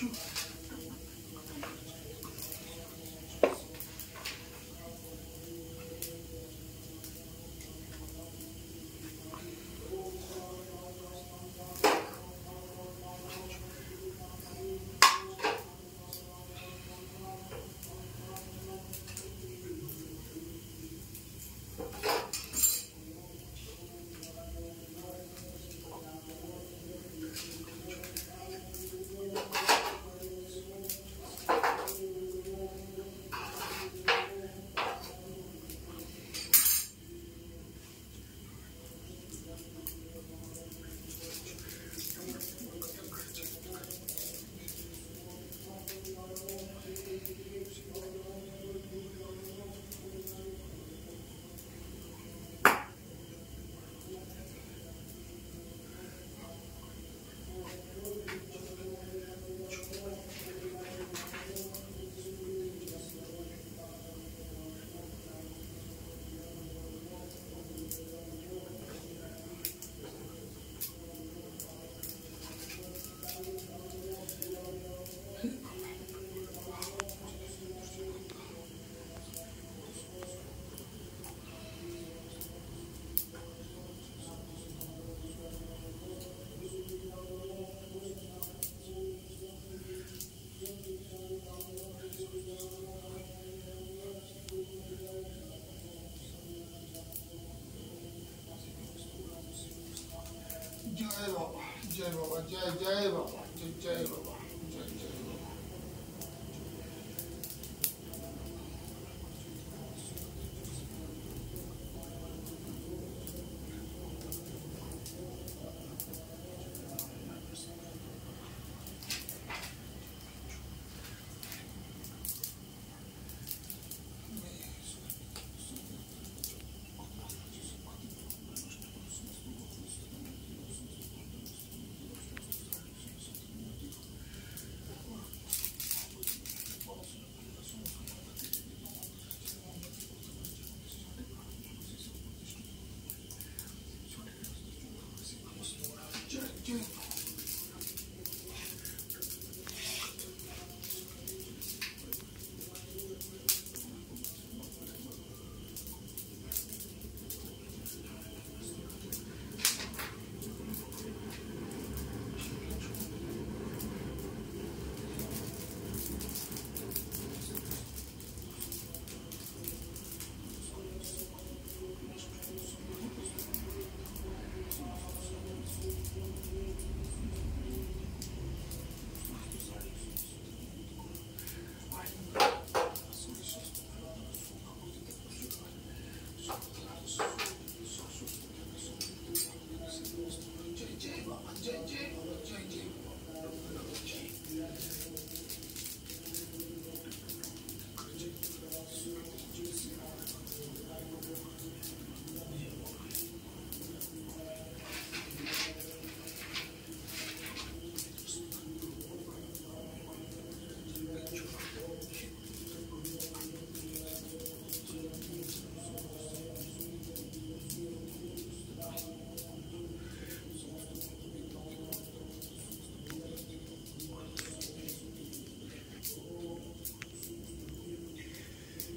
you Chơi vòng.